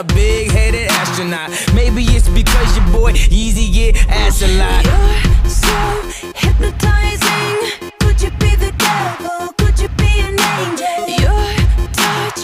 a big headed astronaut. Maybe it's because your boy Yeezy get ass a lot.